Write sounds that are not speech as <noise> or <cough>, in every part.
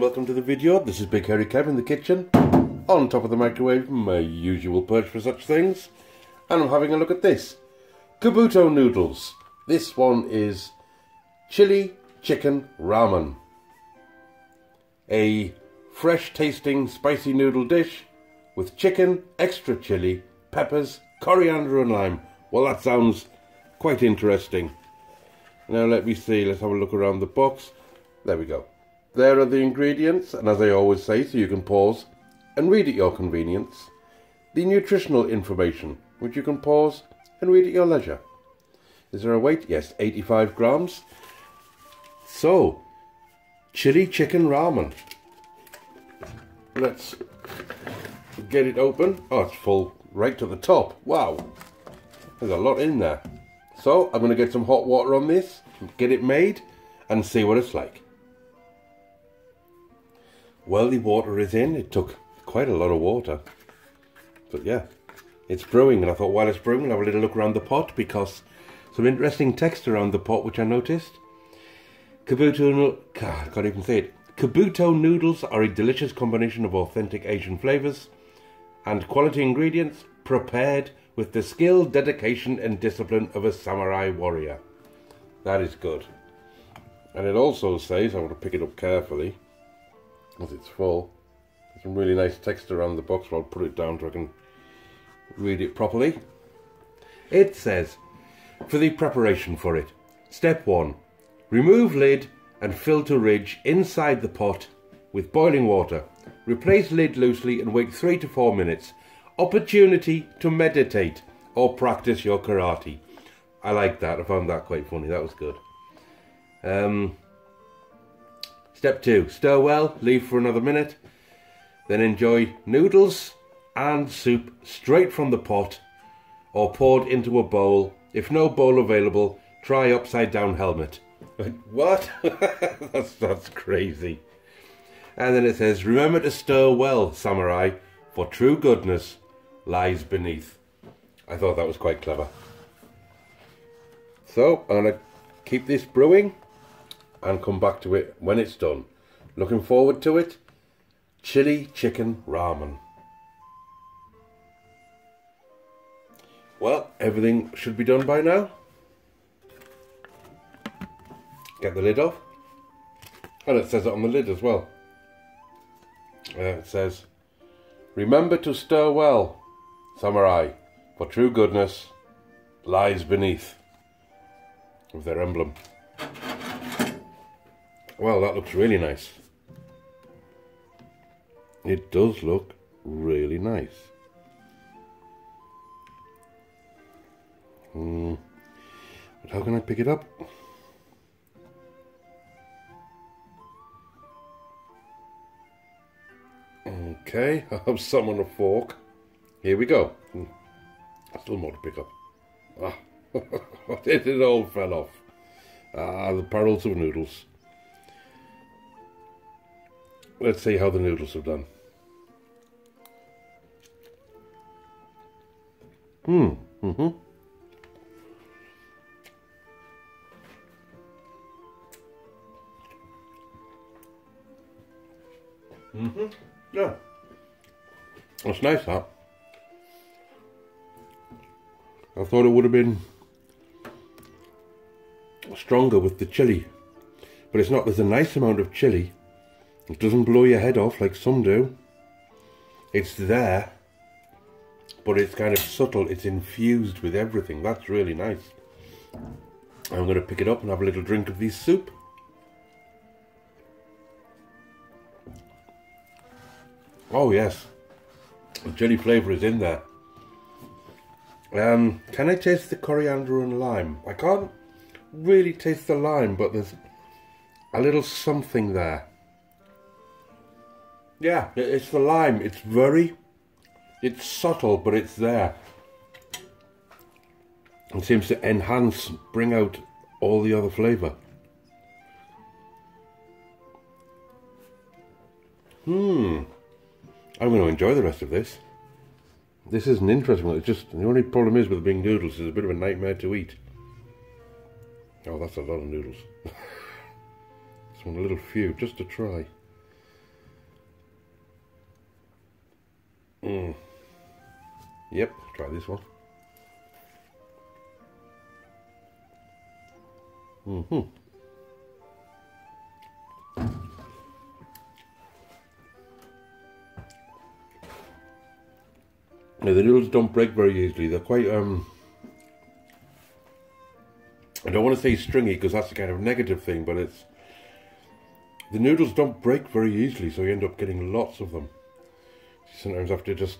welcome to the video. This is Big Hairy Kev in the kitchen, on top of the microwave, my usual perch for such things. And I'm having a look at this. Kabuto noodles. This one is chili chicken ramen. A fresh tasting spicy noodle dish with chicken, extra chili, peppers, coriander and lime. Well that sounds quite interesting. Now let me see, let's have a look around the box. There we go. There are the ingredients, and as I always say, so you can pause and read at your convenience, the nutritional information, which you can pause and read at your leisure. Is there a weight? Yes, 85 grams. So, chili chicken ramen. Let's get it open. Oh, it's full right to the top. Wow, there's a lot in there. So, I'm going to get some hot water on this, get it made, and see what it's like. Well, the water is in. It took quite a lot of water. But yeah, it's brewing. And I thought while it's brewing, I'll have a little look around the pot because some interesting text around the pot which I noticed. Kabuto, ah, I can't even say it. Kabuto noodles are a delicious combination of authentic Asian flavours and quality ingredients prepared with the skill, dedication and discipline of a samurai warrior. That is good. And it also says, I want to pick it up carefully, as it's full. Some really nice text around the box, so I'll put it down so I can read it properly. It says, for the preparation for it, step 1. Remove lid and fill to ridge inside the pot with boiling water. Replace lid loosely and wait 3 to 4 minutes. Opportunity to meditate or practice your karate. I like that, I found that quite funny, that was good. Um, step 2. Stir well, leave for another minute. Then enjoy noodles and soup straight from the pot or poured into a bowl. If no bowl available, try upside down helmet. <laughs> what? <laughs> that's, that's crazy. And then it says, remember to stir well, samurai, for true goodness lies beneath. I thought that was quite clever. So, I'm going to keep this brewing and come back to it when it's done. Looking forward to it. Chili chicken ramen. Well, everything should be done by now. Get the lid off. And it says it on the lid as well. Uh, it says, Remember to stir well, samurai, for true goodness lies beneath. With their emblem. Well, that looks really nice. It does look really nice. Hmm. But how can I pick it up? Okay, <laughs> I have some on a fork. Here we go. Hmm. Still more to pick up. Ah, <laughs> it all fell off. Ah, the perils of noodles. Let's see how the noodles have done. Hmm. Mm-hmm. Mm-hmm. Yeah. That's nice, huh? I thought it would have been stronger with the chili. But it's not. There's a nice amount of chili it doesn't blow your head off like some do. It's there, but it's kind of subtle. It's infused with everything. That's really nice. I'm going to pick it up and have a little drink of this soup. Oh yes, the chili flavour is in there. Um, can I taste the coriander and lime? I can't really taste the lime, but there's a little something there. Yeah, it's the lime. It's very, it's subtle, but it's there. It seems to enhance, bring out all the other flavour. Hmm. I'm going to enjoy the rest of this. This is an interesting one. It's just, the only problem is with being noodles is a bit of a nightmare to eat. Oh, that's a lot of noodles. just want a little few, just to try. Yep, try this one. Mm-hmm. Now the noodles don't break very easily. They're quite um. I don't want to say stringy because that's a kind of negative thing, but it's the noodles don't break very easily, so you end up getting lots of them. Sometimes have to just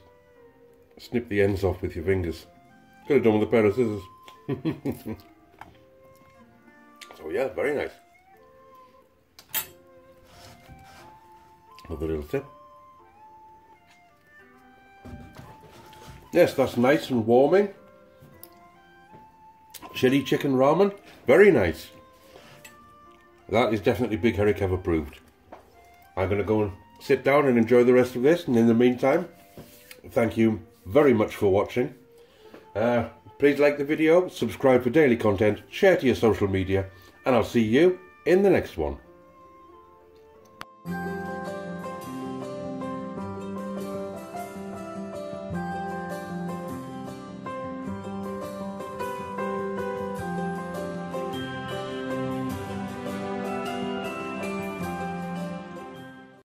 snip the ends off with your fingers. Could have done with a pair of scissors. <laughs> so yeah, very nice. Another little tip. Yes, that's nice and warming. Chili chicken ramen, very nice. That is definitely Big Hairy Kev approved. I'm going to go and sit down and enjoy the rest of this. And in the meantime, thank you very much for watching. Uh, please like the video, subscribe for daily content, share to your social media, and I'll see you in the next one.